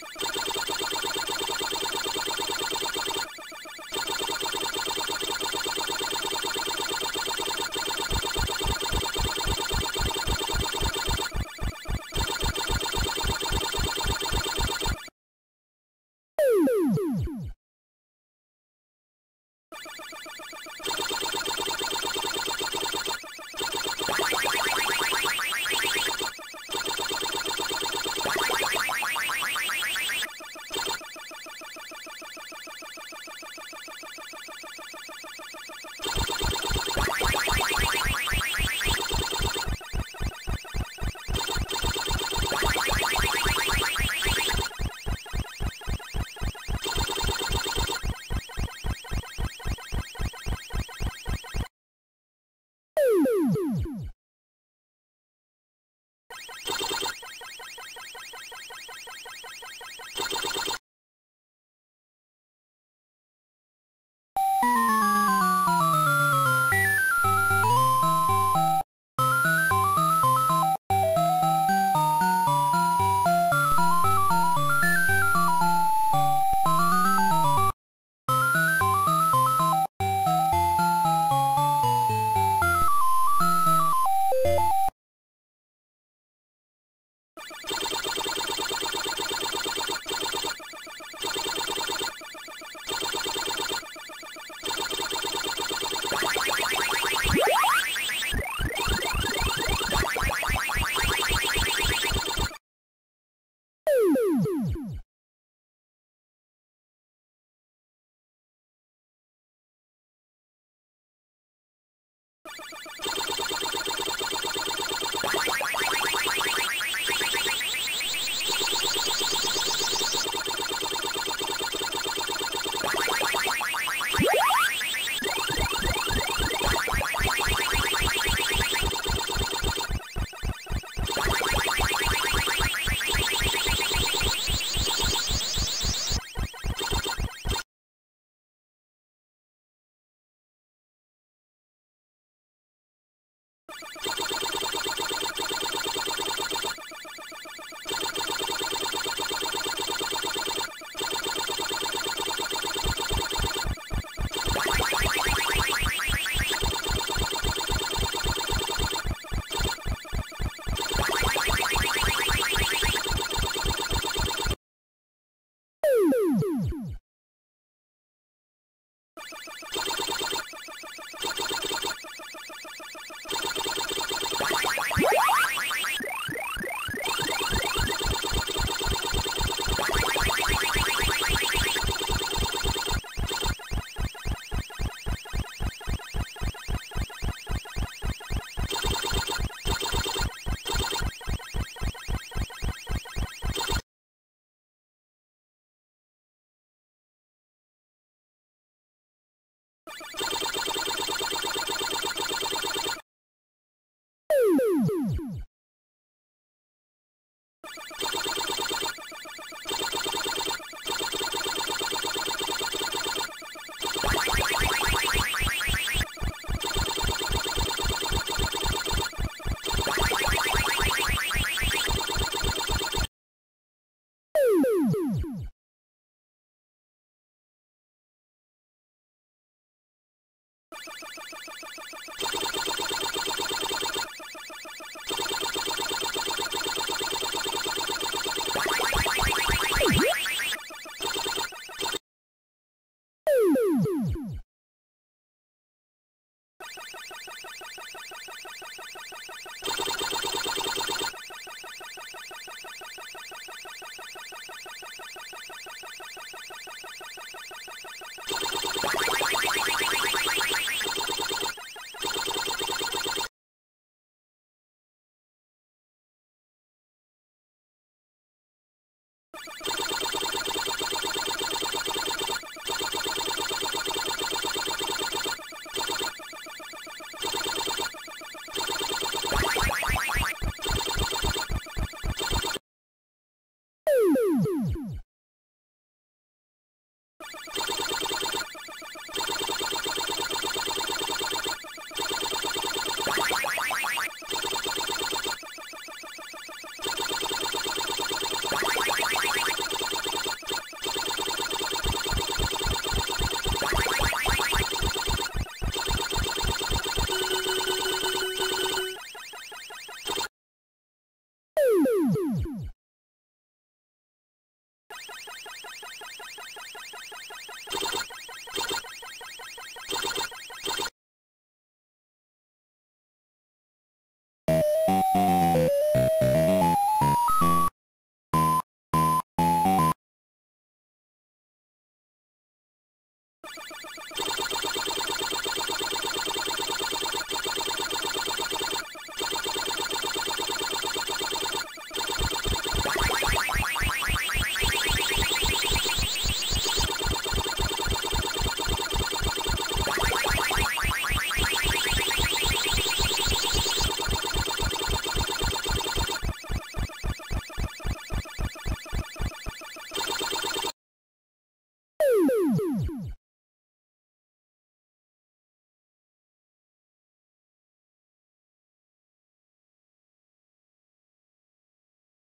you Thank you.